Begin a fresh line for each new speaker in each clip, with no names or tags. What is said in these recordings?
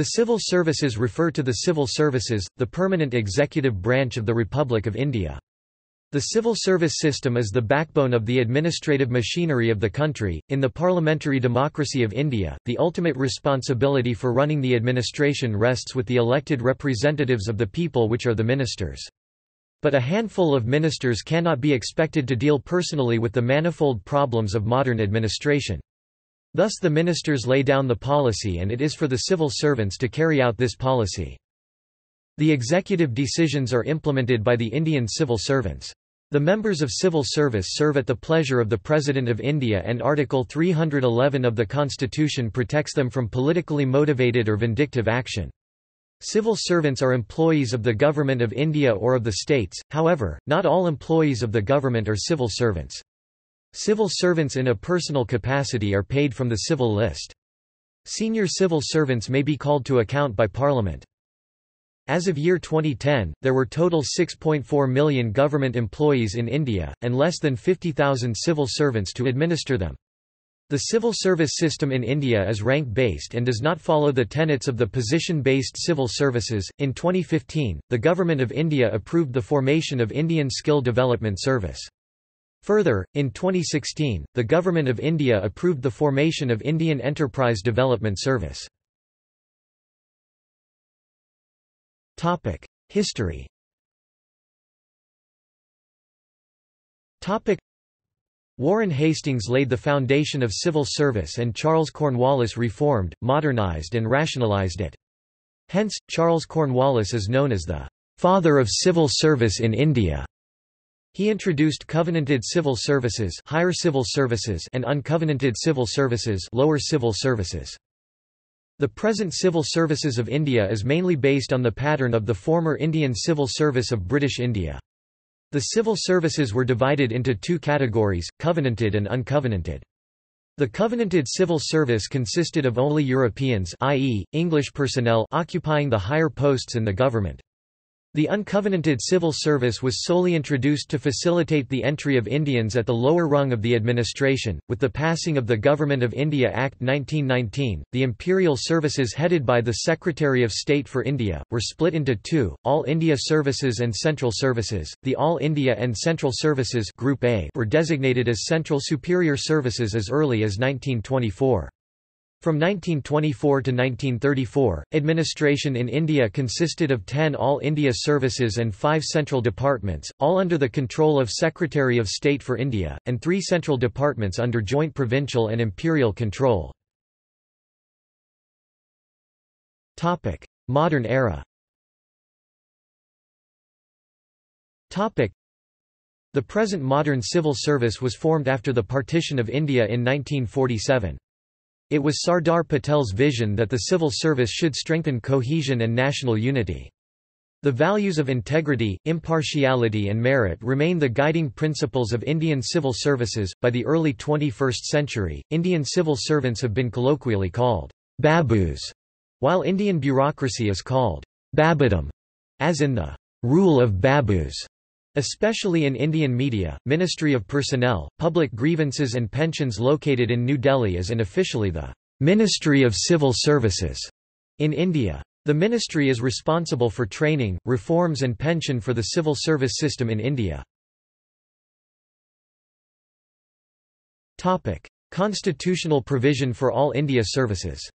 The civil services refer to the civil services, the permanent executive branch of the Republic of India. The civil service system is the backbone of the administrative machinery of the country. In the parliamentary democracy of India, the ultimate responsibility for running the administration rests with the elected representatives of the people, which are the ministers. But a handful of ministers cannot be expected to deal personally with the manifold problems of modern administration. Thus the ministers lay down the policy and it is for the civil servants to carry out this policy. The executive decisions are implemented by the Indian civil servants. The members of civil service serve at the pleasure of the President of India and Article 311 of the Constitution protects them from politically motivated or vindictive action. Civil servants are employees of the Government of India or of the states, however, not all employees of the government are civil servants. Civil servants in a personal capacity are paid from the civil list. Senior civil servants may be called to account by Parliament. As of year 2010, there were total 6.4 million government employees in India, and less than 50,000 civil servants to administer them. The civil service system in India is rank based and does not follow the tenets of the position based civil services. In 2015, the Government of India approved the formation of Indian Skill Development Service. Further, in 2016, the Government of India approved the formation of Indian Enterprise Development Service. History Warren Hastings laid the foundation of civil service and Charles Cornwallis reformed, modernized and rationalized it. Hence, Charles Cornwallis is known as the «father of civil service in India». He introduced covenanted civil services, higher civil services and uncovenanted civil services, lower civil services. The present civil services of India is mainly based on the pattern of the former Indian Civil Service of British India. The civil services were divided into two categories, covenanted and uncovenanted. The covenanted civil service consisted of only Europeans i.e., English personnel occupying the higher posts in the government. The uncovenanted civil service was solely introduced to facilitate the entry of Indians at the lower rung of the administration. With the passing of the Government of India Act 1919, the imperial services headed by the Secretary of State for India were split into two: All India Services and Central Services. The All India and Central Services Group A were designated as Central Superior Services as early as 1924. From 1924 to 1934, administration in India consisted of 10 All India Services and 5 central departments, all under the control of Secretary of State for India, and 3 central departments under joint provincial and imperial control. Modern era The present modern civil service was formed after the partition of India in 1947. It was Sardar Patel's vision that the civil service should strengthen cohesion and national unity. The values of integrity, impartiality, and merit remain the guiding principles of Indian civil services. By the early 21st century, Indian civil servants have been colloquially called babus, while Indian bureaucracy is called babudom, as in the rule of babus. Especially in Indian media, Ministry of Personnel, Public Grievances and Pensions located in New Delhi is and officially the Ministry of Civil Services in India. The ministry is responsible for training, reforms and pension for the civil service system in India. Topic: Constitutional provision for all India services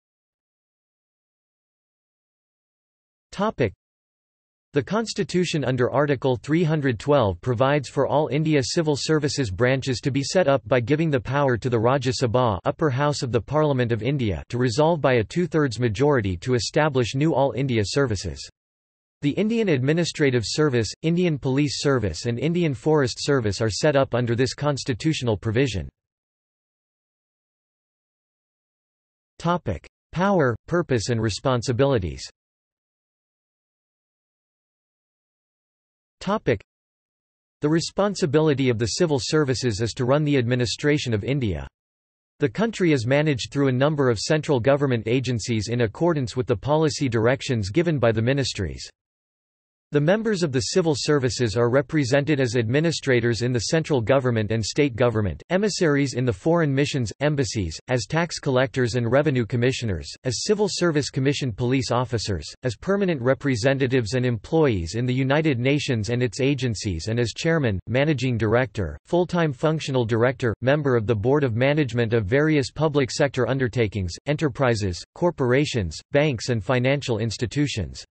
the Constitution under Article 312 provides for all India civil services branches to be set up by giving the power to the Rajya Sabha upper house of the Parliament of India to resolve by a two-thirds majority to establish new All India services. The Indian Administrative Service, Indian Police Service and Indian Forest Service are set up under this constitutional provision. Power, purpose and responsibilities The responsibility of the civil services is to run the administration of India. The country is managed through a number of central government agencies in accordance with the policy directions given by the ministries. The members of the civil services are represented as administrators in the central government and state government, emissaries in the foreign missions, embassies, as tax collectors and revenue commissioners, as civil service commissioned police officers, as permanent representatives and employees in the United Nations and its agencies and as chairman, managing director, full-time functional director, member of the board of management of various public sector undertakings, enterprises, corporations, banks and financial institutions.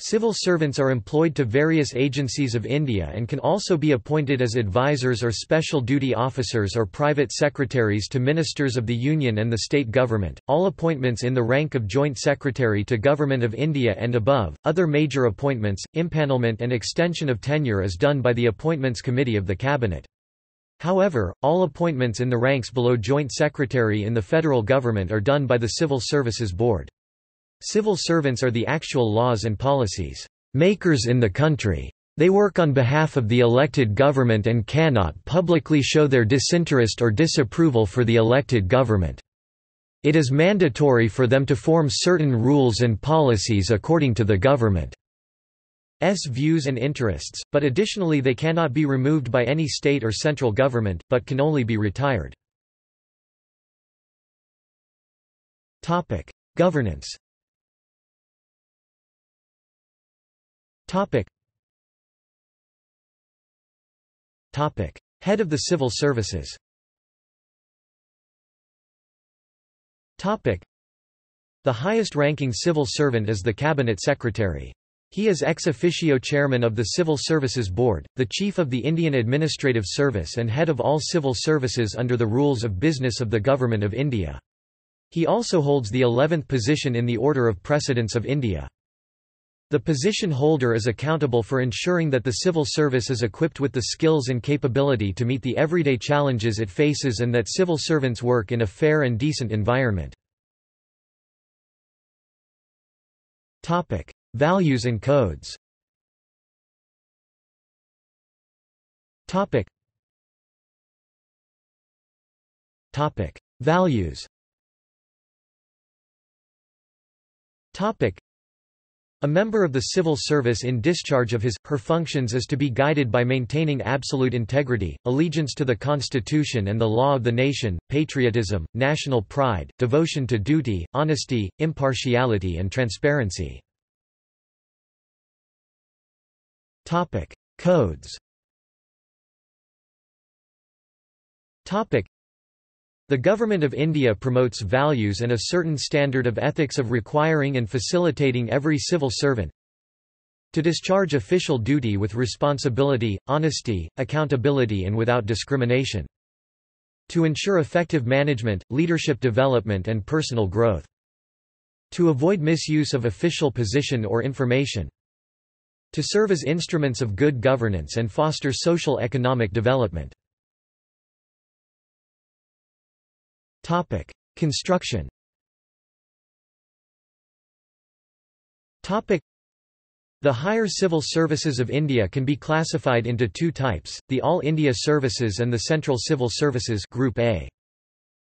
Civil servants are employed to various agencies of India and can also be appointed as advisors or special duty officers or private secretaries to ministers of the Union and the state government. All appointments in the rank of Joint Secretary to Government of India and above, other major appointments, impanelment and extension of tenure is done by the Appointments Committee of the Cabinet. However, all appointments in the ranks below Joint Secretary in the federal government are done by the Civil Services Board. Civil servants are the actual laws and policies makers in the country. They work on behalf of the elected government and cannot publicly show their disinterest or disapproval for the elected government. It is mandatory for them to form certain rules and policies according to the government's views and interests, but additionally they cannot be removed by any state or central government, but can only be retired. Governance Topic. Topic. Head of the Civil Services Topic. The highest-ranking civil servant is the Cabinet Secretary. He is ex officio chairman of the Civil Services Board, the chief of the Indian Administrative Service and head of all civil services under the rules of business of the Government of India. He also holds the 11th position in the order of precedence of India. The position holder is accountable for ensuring that the civil service is equipped with the skills and capability to meet the everyday challenges it faces and that civil servants work in a fair and decent environment. Topic: Values and codes. Topic. Topic: Values a member of the civil service in discharge of his, her functions is to be guided by maintaining absolute integrity, allegiance to the Constitution and the law of the nation, patriotism, national pride, devotion to duty, honesty, impartiality and transparency. Topic. Codes the Government of India promotes values and a certain standard of ethics of requiring and facilitating every civil servant to discharge official duty with responsibility, honesty, accountability and without discrimination. To ensure effective management, leadership development and personal growth. To avoid misuse of official position or information. To serve as instruments of good governance and foster social economic development. Topic: Construction. Topic: The higher civil services of India can be classified into two types: the All India Services and the Central Civil Services Group A.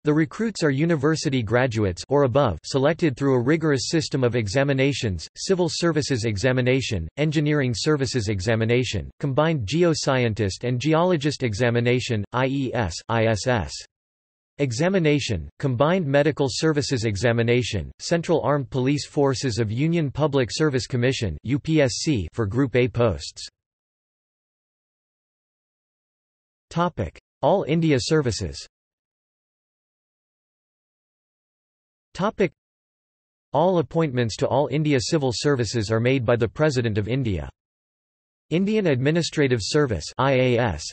The recruits are university graduates or above selected through a rigorous system of examinations, Civil Services Examination, Engineering Services Examination, Combined Geoscientist and Geologist Examination, IES, ISS. Examination, Combined Medical Services Examination, Central Armed Police Forces of Union Public Service Commission UPSC for Group A posts. Topic: All India Services. Topic: All appointments to All India Civil Services are made by the President of India. Indian Administrative Service IAS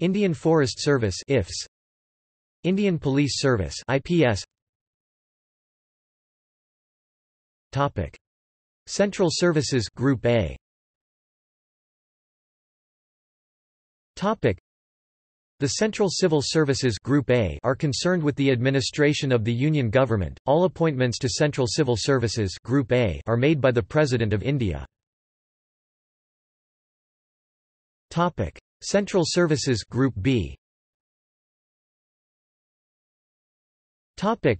Indian Forest Service IFS Indian Police Service IPS Topic Central Services Group A Topic the Central Civil Services Group A are concerned with the administration of the Union government. All appointments to Central Civil Services Group A are made by the President of India. Topic: Central Services Group B. Topic.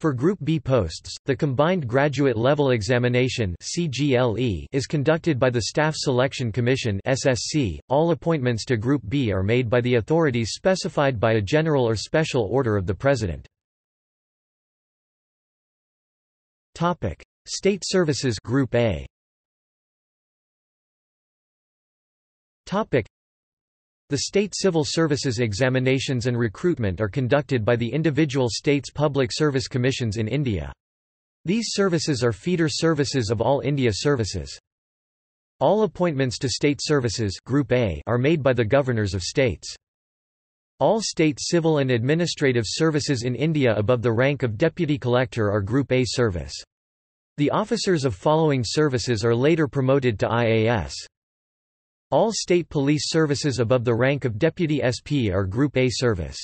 For Group B posts, the Combined Graduate Level Examination (CGLE) is conducted by the Staff Selection Commission (SSC). All appointments to Group B are made by the authorities specified by a general or special order of the President. Topic: State Services Group A. Topic: the state civil services examinations and recruitment are conducted by the individual states' public service commissions in India. These services are feeder services of All India Services. All appointments to state services Group A are made by the governors of states. All state civil and administrative services in India above the rank of Deputy Collector are Group A service. The officers of following services are later promoted to IAS. All state police services above the rank of Deputy SP are Group A service.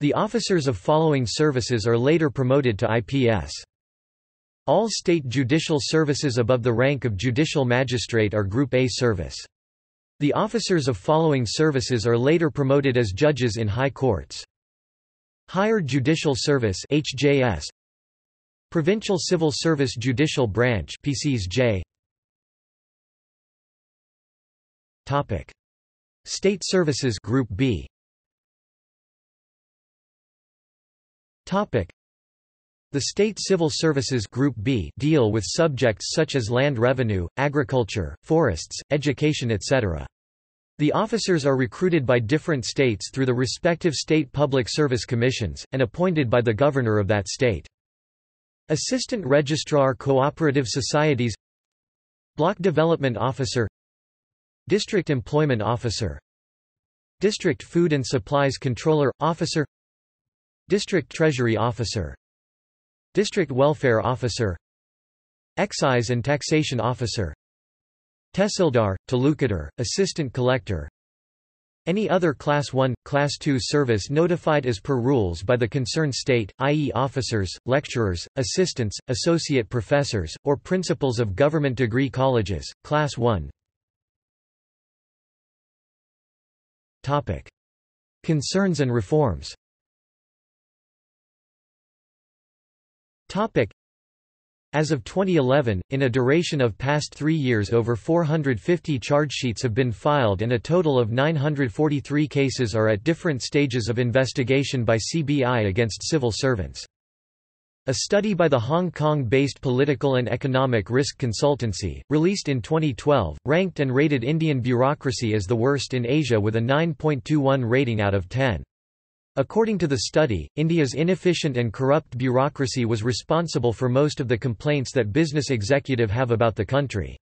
The officers of following services are later promoted to IPS. All state judicial services above the rank of Judicial Magistrate are Group A service. The officers of following services are later promoted as judges in high courts. Higher Judicial Service HJS Provincial Civil Service Judicial Branch PCS Topic: State Services Group B. Topic: The State Civil Services Group B deal with subjects such as land revenue, agriculture, forests, education etc. The officers are recruited by different states through the respective state public service commissions, and appointed by the governor of that state. Assistant Registrar Cooperative Societies Block Development Officer District Employment Officer. District Food and Supplies Controller – Officer. District Treasury Officer. District Welfare Officer. Excise and Taxation Officer. Tehsildar, Talukdar, Assistant Collector. Any other Class 1, Class 2 service notified as per rules by the concerned state, i.e. officers, lecturers, assistants, associate professors, or principals of government degree colleges, Class 1, Topic. Concerns and reforms Topic. As of 2011, in a duration of past three years over 450 chargesheets have been filed and a total of 943 cases are at different stages of investigation by CBI against civil servants. A study by the Hong Kong-based political and economic risk consultancy, released in 2012, ranked and rated Indian bureaucracy as the worst in Asia with a 9.21 rating out of 10. According to the study, India's inefficient and corrupt bureaucracy was responsible for most of the complaints that business executive have about the country.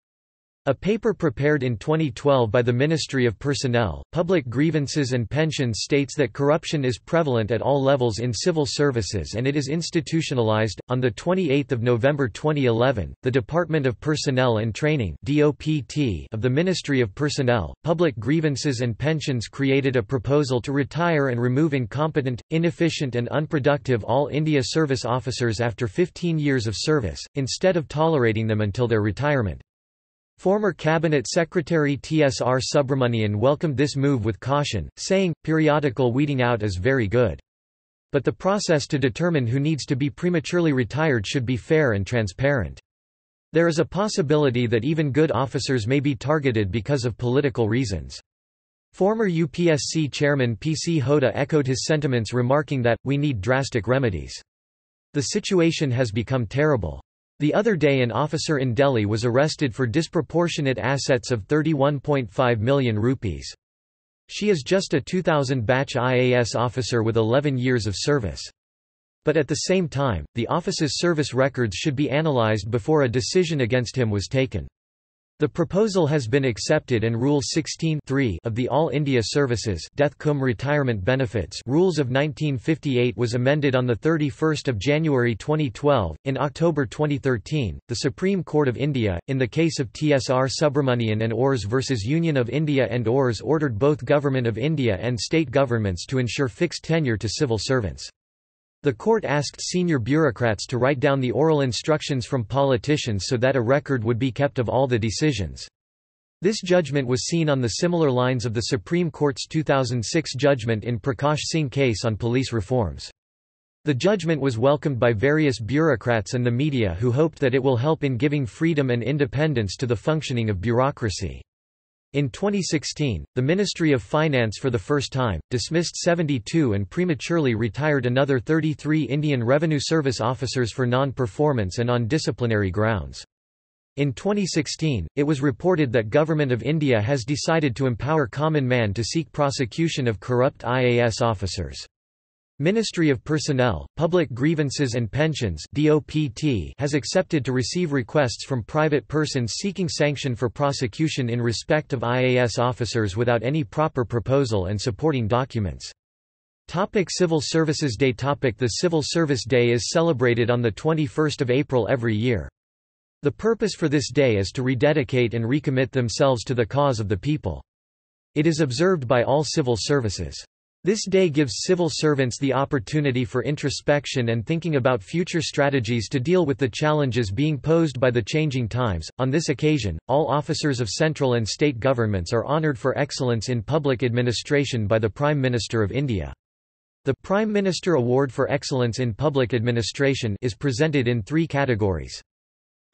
A paper prepared in 2012 by the Ministry of Personnel, Public Grievances and Pensions states that corruption is prevalent at all levels in civil services and it is institutionalized. On the 28th of November 2011, the Department of Personnel and Training (DOPT) of the Ministry of Personnel, Public Grievances and Pensions created a proposal to retire and remove incompetent, inefficient and unproductive All India service officers after 15 years of service, instead of tolerating them until their retirement. Former Cabinet Secretary T.S.R. Subramanian welcomed this move with caution, saying, periodical weeding out is very good. But the process to determine who needs to be prematurely retired should be fair and transparent. There is a possibility that even good officers may be targeted because of political reasons. Former UPSC chairman P.C. Hoda echoed his sentiments remarking that, we need drastic remedies. The situation has become terrible. The other day an officer in Delhi was arrested for disproportionate assets of 31.5 million rupees. She is just a 2000 batch IAS officer with 11 years of service. But at the same time, the office's service records should be analyzed before a decision against him was taken. The proposal has been accepted and Rule 16 of the All India Services Death Cum Retirement Benefits Rules of 1958 was amended on 31 January 2012. In October 2013, the Supreme Court of India, in the case of TSR Subramanian and ORS versus Union of India and ORS ordered both Government of India and state governments to ensure fixed tenure to civil servants. The court asked senior bureaucrats to write down the oral instructions from politicians so that a record would be kept of all the decisions. This judgment was seen on the similar lines of the Supreme Court's 2006 judgment in Prakash Singh case on police reforms. The judgment was welcomed by various bureaucrats and the media who hoped that it will help in giving freedom and independence to the functioning of bureaucracy. In 2016, the Ministry of Finance for the first time, dismissed 72 and prematurely retired another 33 Indian Revenue Service officers for non-performance and on disciplinary grounds. In 2016, it was reported that Government of India has decided to empower common man to seek prosecution of corrupt IAS officers. Ministry of Personnel, Public Grievances and Pensions (DOPT) has accepted to receive requests from private persons seeking sanction for prosecution in respect of IAS officers without any proper proposal and supporting documents. Topic Civil Services Day Topic The Civil Service Day is celebrated on 21 April every year. The purpose for this day is to rededicate and recommit themselves to the cause of the people. It is observed by all civil services. This day gives civil servants the opportunity for introspection and thinking about future strategies to deal with the challenges being posed by the changing times. On this occasion, all officers of central and state governments are honored for excellence in public administration by the Prime Minister of India. The Prime Minister Award for Excellence in Public Administration is presented in three categories.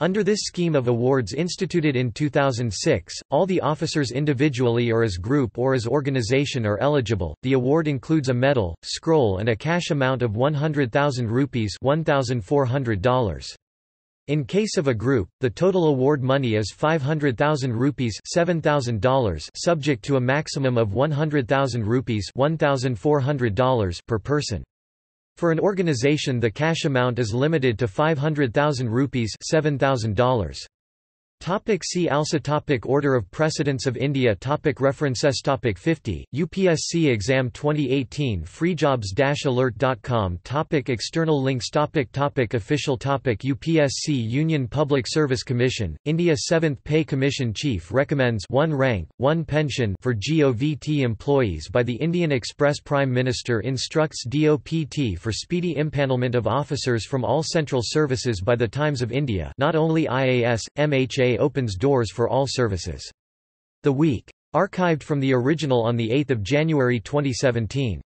Under this scheme of awards instituted in 2006, all the officers individually or as group or as organization are eligible. The award includes a medal, scroll and a cash amount of 100,000 rupees $1,400. In case of a group, the total award money is 500,000 rupees $7,000 subject to a maximum of 100,000 rupees $1,400 per person. For an organization the cash amount is limited to 500,000 rupees $7,000. Topic see also topic Order of precedence of India topic References topic 50, UPSC Exam 2018 freejobs-alert.com topic External links topic topic Official topic UPSC Union Public Service Commission, India 7th Pay Commission Chief recommends one rank, one pension for GOVT employees by the Indian Express Prime Minister instructs DOPT for speedy impanelment of officers from all central services by the Times of India not only IAS, MHA opens doors for all services. The Week. Archived from the original on 8 January 2017.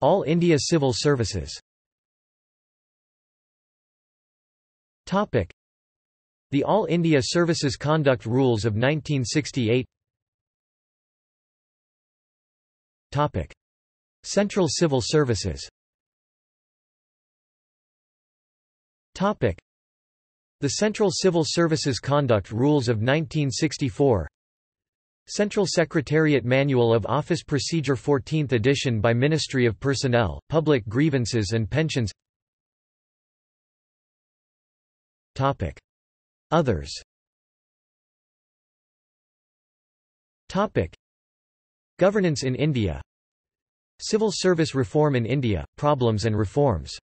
All India Civil Services The All India Services Conduct Rules of 1968 Central Civil Services Topic. The Central Civil Services Conduct Rules of 1964 Central Secretariat Manual of Office Procedure 14th edition by Ministry of Personnel, Public Grievances and Pensions Topic. Others Topic. Governance in India Civil service reform in India, problems and reforms